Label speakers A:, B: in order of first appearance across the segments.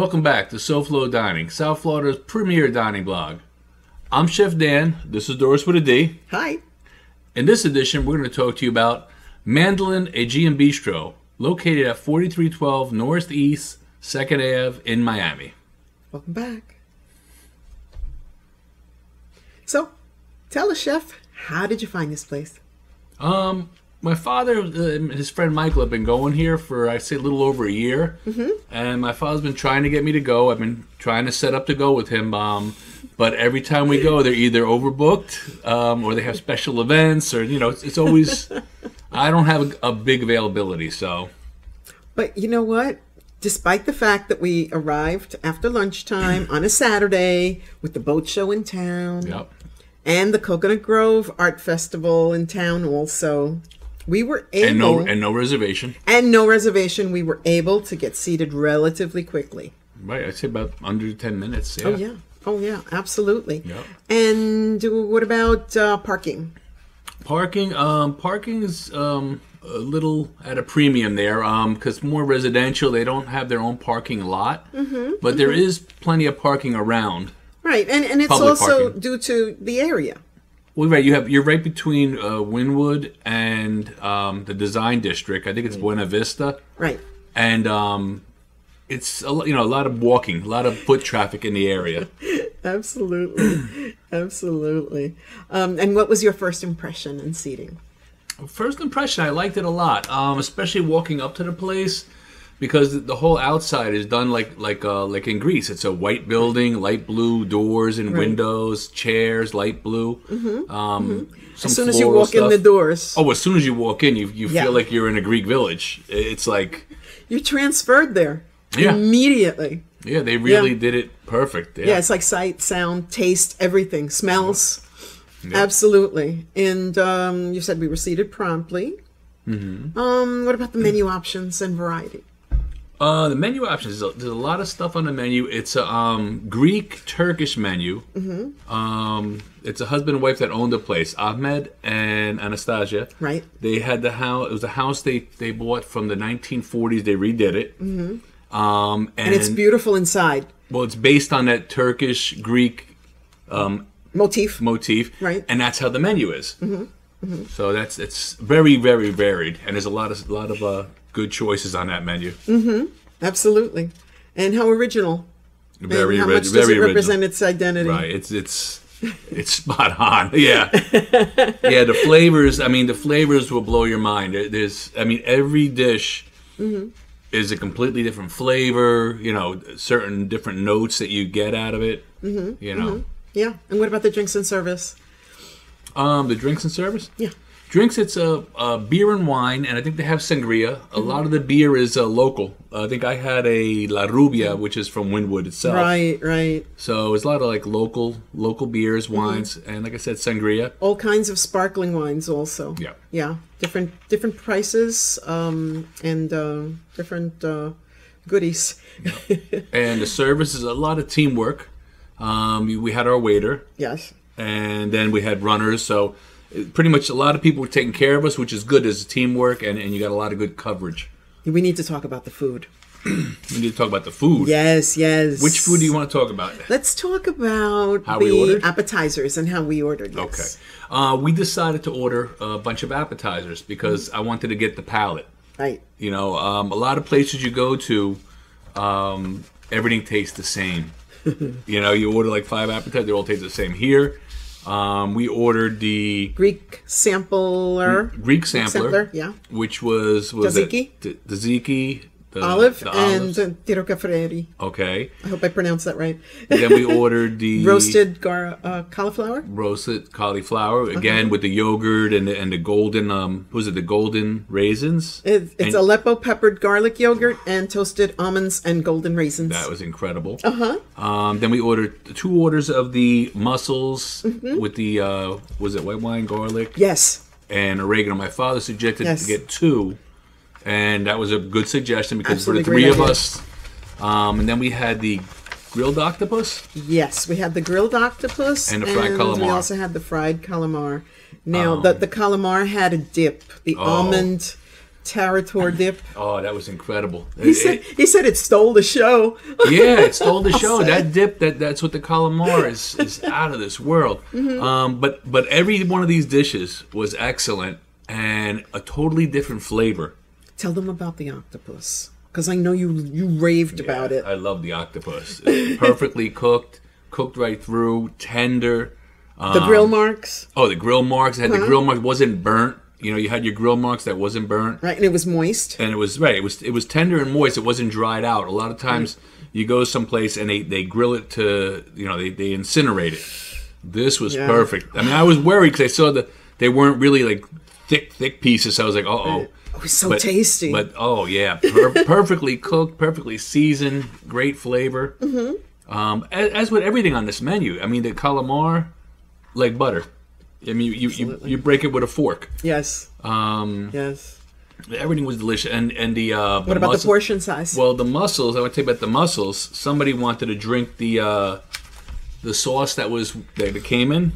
A: Welcome back to SoFlo Dining, South Florida's premier dining blog. I'm Chef Dan. This is Doris with a D.
B: Hi.
A: In this edition, we're going to talk to you about Mandolin Aegean Bistro, located at 4312 Northeast 2nd Ave in Miami.
B: Welcome back. So, tell us, chef, how did you find this place?
A: Um, my father and his friend Michael have been going here for I say a little over a year, mm-hmm. and my father's been trying to get me to go. I've been trying to set up to go with him, um, but every time we go, they're either overbooked um, or they have special events, or you know, it's, it's always I don't have a, a big availability. So,
B: But you know what? Despite the fact that we arrived after lunchtime on a Saturday with the boat show in town
A: yep.
B: and the Coconut Grove Art Festival in town also, we were able
A: and no and no reservation.
B: and no reservation, we were able to get seated relatively quickly.
A: Right, I'd say about under ten minutes. Yeah.
B: Oh yeah. Oh yeah, absolutely.
A: Yep.
B: And what about uh, parking?
A: Parking, um, parking is um, a little at a premium there because more residential. They don't have their own parking lot,
B: Mm-hmm,
A: but there is plenty of parking around.
B: Right, and and it's
A: Public
B: also
A: parking.
B: due to the area.
A: Well, right, you have you're right between uh, Wynwood and um, the Design District. I think it's Buena Vista,
B: Right.
A: and um, it's a, you know a lot of walking, a lot of foot traffic in the area.
B: Absolutely, absolutely. Um, and what was your first impression in seating?
A: First impression, I liked it a lot, um, especially walking up to the place because the whole outside is done like like uh, like in Greece. It's a white building, light blue doors and
B: Right.
A: windows, chairs, light blue. Um,
B: Mm-hmm. As soon as you walk in the doors,
A: Oh, as soon as you walk in, you you
B: Yeah.
A: feel like you're in a Greek village. It's like,
B: you're transferred there
A: Yeah.
B: immediately.
A: yeah, they really
B: Yeah.
A: did it perfect. Yeah,
B: Yeah, it's like sight, sound, taste, everything, smells. Absolutely. And um, you said we were seated promptly.
A: Mm-hmm.
B: Um, what about the menu options and variety?
A: Uh, the menu options. There's a, there's a lot of stuff on the menu. It's a um, Greek Turkish menu. Mm-hmm. Um, it's a husband and wife that owned the place, Ahmed and Anastasia.
B: Right.
A: They had the house. It was a house they they bought from the 1940s. They redid it. Mm-hmm. Um, and,
B: And it's beautiful inside.
A: well, it's based on that Turkish Greek
B: Motif.
A: motif,
B: Right.
A: And that's how the menu is. Mm-hmm. So that's it's very very varied, and there's a lot of a lot of uh, good choices on that menu.
B: Absolutely. And how original.
A: Very
B: and how much does
A: very
B: it
A: original.
B: represent its identity?
A: Right. It's it's it's spot on. Yeah. Yeah. The flavors. I mean, the flavors will blow your mind. There's. I mean, every dish
B: Mm-hmm.
A: is a completely different flavor. You know, certain different notes that you get out of it. Mm-hmm. You know,
B: Yeah. And what about the drinks and service?
A: um, the drinks and service.
B: Yeah.
A: Drinks, it's a, a beer and wine, and I think they have sangria.
B: Mm-hmm.
A: A lot of the beer is uh, local. I think I had a La Rubia, which is from Wynwood itself.
B: Right, right.
A: So it's a lot of like local local beers,
B: Mm-hmm.
A: wines, and like I said, sangria.
B: All kinds of sparkling wines also.
A: Yeah.
B: Yeah. Different different prices um, and uh, different uh, goodies.
A: And the service is a lot of teamwork. Um, we- had our waiter,
B: yes.
A: and then we had runners. So pretty much a lot of people were taking care of us, which is good. There's teamwork, and, and you got a lot of good coverage.
B: We need to talk about the food.
A: We need to talk about the food.
B: Yes, yes.
A: Which food do you want to talk about?
B: Let's talk about
A: How we
B: the
A: ordered?
B: appetizers and how we ordered. Yes.
A: Okay. Uh, we decided to order a bunch of appetizers because I wanted to get the palate.
B: Right.
A: You know, um, a lot of places you go to, um, everything tastes the same. you know, you order like five appetizers, they all taste the same. Here, um, we ordered the
B: Greek sampler.
A: Greek sampler,
B: sampler, yeah.
A: which was was it
B: Tzatziki?
A: the tzatziki, the
B: Olive
A: the
B: and
A: olives. okay.
B: I hope I pronounced that right.
A: then we ordered the
B: Roasted gar- uh, cauliflower.
A: roasted cauliflower again with the yogurt and the, and the golden um was it the golden raisins?
B: It, it's
A: And
B: Aleppo peppered garlic yogurt and toasted almonds and golden raisins.
A: That was incredible.
B: uh huh.
A: Um, then we ordered two orders of the mussels
B: Mm-hmm.
A: with the uh, was it white wine, garlic,
B: Yes.
A: and oregano. My father suggested
B: Yes.
A: to get two, and that was a good suggestion because
B: Absolutely
A: for the three of
B: idea.
A: us. Um, and then we had the grilled octopus.
B: Yes, we had the grilled octopus
A: And the fried
B: We
A: calamar. Um,
B: also had the fried calamar. Now, the, the calamar had a dip. The almond Tarator dip.
A: Oh, that was incredible.
B: He
A: It-
B: said
A: it-
B: he said it stole the show.
A: yeah, it stole the show. That dip, that that's what the calamari is is out of this world.
B: Mm-hmm.
A: Um, but but every one of these dishes was excellent and a totally different flavor.
B: Tell them about the octopus, because I know you you raved about it.
A: I love the octopus. Perfectly cooked, cooked right through, tender.
B: the grill marks,
A: Oh, the grill marks. It had
B: Uh-huh.
A: the grill marks. Wasn't burnt. You know, you had your grill marks that wasn't burnt.
B: right? And it was moist.
A: and it was right. It was it was tender and moist. It wasn't dried out. A lot of times you go someplace and they, they grill it to you know they, they incinerate it. This was
B: Yeah.
A: perfect. I mean, I was worried because I saw that they weren't really like thick thick pieces. So I was like, oh oh.
B: It was so
A: But,
B: tasty.
A: But oh yeah, per- perfectly cooked, perfectly seasoned, great flavor. Mm-hmm. Um, as, as with everything on this menu, I mean the calamari, like butter. I mean you you, you, you break it with a fork.
B: yes,
A: Um,
B: yes.
A: everything was delicious, and and the uh,
B: What about the portion size?
A: well, the mussels. I want to tell you about the mussels. Somebody wanted to drink the uh, the sauce that was that it came in.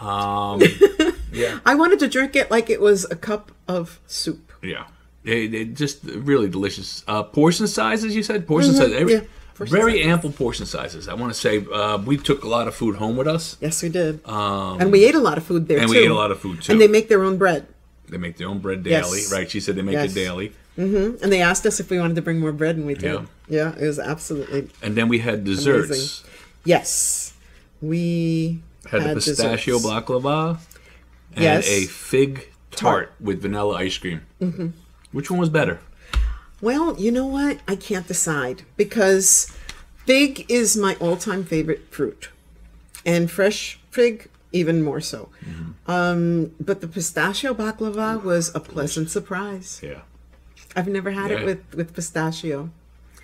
A: Um, yeah,
B: I wanted to drink it like it was a cup of soup.
A: yeah. It, it just really delicious. Uh, portion sizes, you said portion sizes. Every,
B: Mm-hmm. yeah, portion
A: very ample portion sizes. I want to say uh, we took a lot of food home with us.
B: Yes, we did. and we ate a lot of food there
A: Um, and
B: too.
A: we ate a lot of food, too.
B: And they make their own bread.
A: They make their own bread daily,
B: Yes.
A: right? She said they make
B: Yes.
A: it daily,
B: And they asked us if we wanted to bring more bread, and we did.
A: Yeah.
B: Yeah, it was absolutely
A: and then we had desserts.
B: yes. We
A: Had, the pistachio
B: desserts.
A: baklava and
B: Yes.
A: a fig tart, with vanilla ice cream. Mm-hmm. Which one was better?
B: Well, you know what? I can't decide because fig is my all-time favorite fruit, and fresh fig even more so.
A: Mm-hmm.
B: Um, but the pistachio baklava was a pleasant surprise.
A: Yeah,
B: I've never had
A: Yeah.
B: it with with pistachio.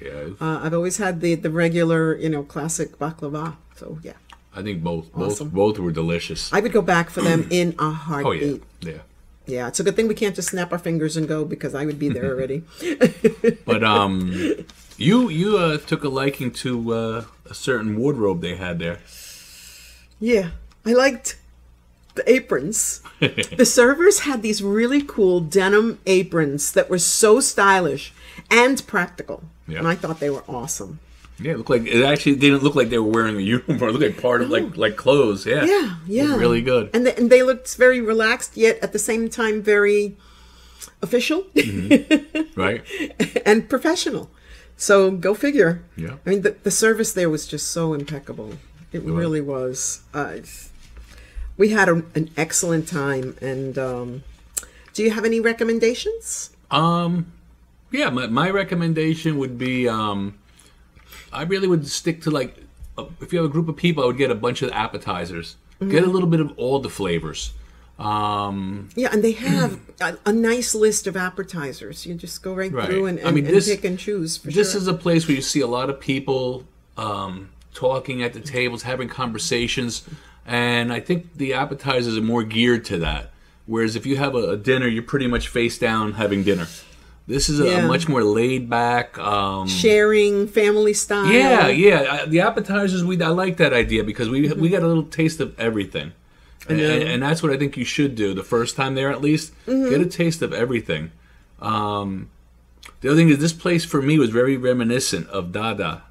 A: yeah.
B: Uh, I've always had the the regular, you know, classic baklava. So yeah,
A: I think both,
B: Awesome.
A: both, both were delicious.
B: I would go back for them in a heartbeat.
A: oh yeah, yeah.
B: Yeah, it's a good thing we can't just snap our fingers and go because I would be there already.
A: But um, you you uh, took a liking to uh, a certain wardrobe they had there.
B: yeah, I liked the aprons. the servers had these really cool denim aprons that were so stylish and practical.
A: Yeah.
B: And I thought they were awesome.
A: Yeah, it looked like it actually didn't look like they were wearing a uniform. It looked like part of like like clothes. Yeah,
B: Yeah, yeah.
A: really good.
B: And, the, and they looked very relaxed, yet at the same time very official
A: right?
B: and professional. So go figure.
A: Yeah.
B: I mean, the, the service there was just so impeccable. It really was. Uh, we had a, an excellent time. And um, do you have any recommendations?
A: Um, yeah, my, my recommendation would be um, I really would stick to like uh, if you have a group of people, I would get a bunch of appetizers.
B: Mm-hmm.
A: Get a little bit of all the flavors. Um,
B: Yeah, and they have a, a nice list of appetizers. You just go right,
A: Right.
B: through and,
A: I
B: and,
A: mean,
B: and
A: this-
B: pick and choose. For
A: this
B: sure.
A: is a place where you see a lot of people um, talking at the tables, having conversations, and I think the appetizers are more geared to that. Whereas if you have a, a dinner, you're pretty much face down having dinner. This is a,
B: Yeah.
A: a much more laid back. Um,
B: sharing family style.
A: yeah, yeah. I- The appetizers, we I like that idea because we we got a little taste of everything, and, and, and that's what I think you should do the first time there at least. Get a taste of everything. Um, the other thing is, this place for me was very reminiscent of Dada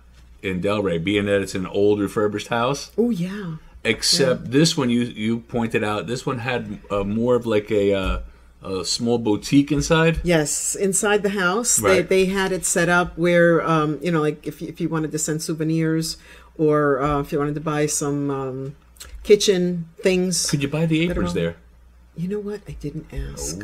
A: in Delray, being that it's an old refurbished house.
B: Oh yeah.
A: Except this one, you you pointed out, this one had uh, more of like a uh, a small boutique inside.
B: Yes, inside the house,
A: Right.
B: they, they had it set up where, um, you know, like if you, if you wanted to send souvenirs or uh, if you wanted to buy some um, kitchen things.
A: Could you buy the aprons there?
B: You know what? I didn't ask.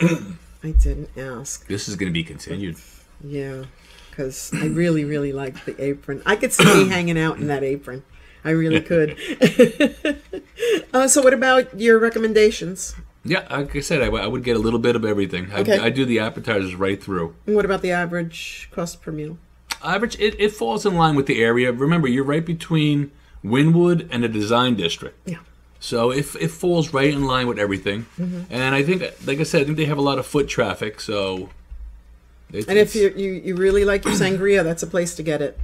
A: Oh.
B: I didn't ask.
A: This is going to be continued.
B: Yeah, because I really, really liked the apron. I could see me hanging out in that apron. I really could. uh, so, what about your recommendations?
A: Yeah, like I said, I would get a little bit of everything. I,
B: Okay.
A: I do the appetizers right through.
B: And what about the average cost per meal?
A: Average, it, it falls in line with the area. Remember, you're right between Wynwood and the Design District.
B: Yeah.
A: So it, it falls right in line with everything.
B: Mm-hmm.
A: And I think, like I said, I think they have a lot of foot traffic. So. It,
B: And if you, you, you really like your sangria, that's a place to get it.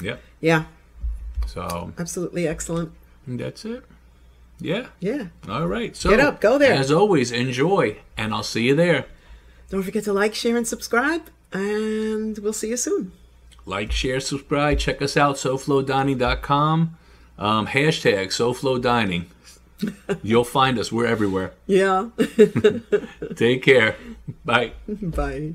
A: Yeah.
B: Yeah,
A: So
B: absolutely excellent.
A: that's it. Yeah.
B: Yeah.
A: All right. So
B: Get up, go there.
A: As always, enjoy, and I'll see you there.
B: Don't forget to like, share, and subscribe. And we'll see you soon.
A: Like, share, subscribe. Check us out, SoFloDining.com. Um, hashtag SoFloDining. You'll find us. We're everywhere.
B: Yeah.
A: Take care. Bye.
B: Bye.